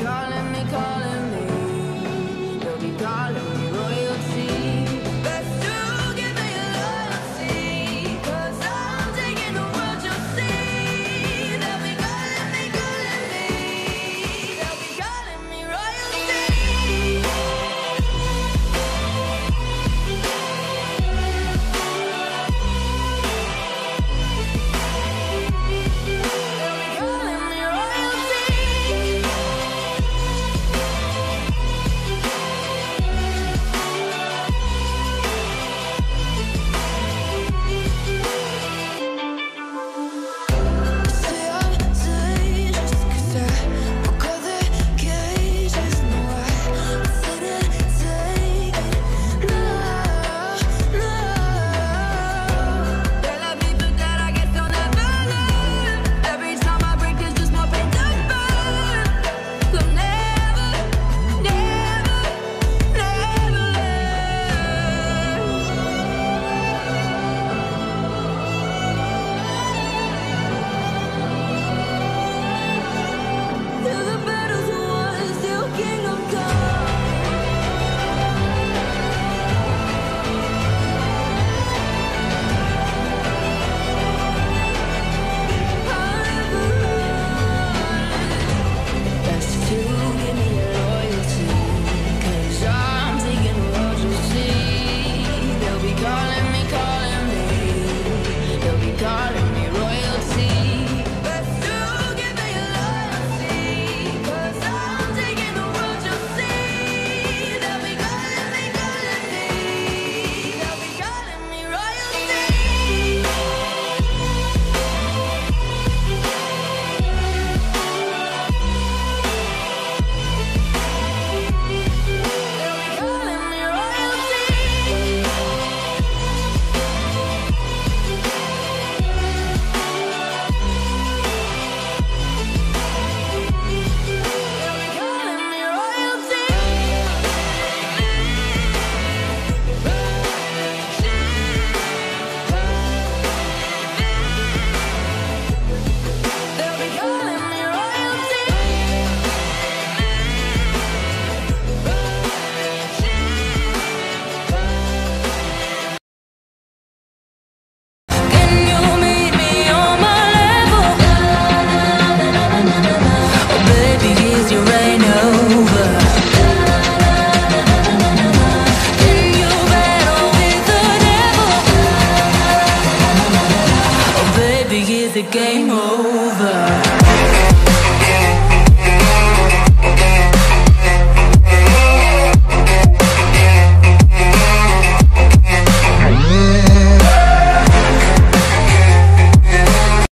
God. victory is game over.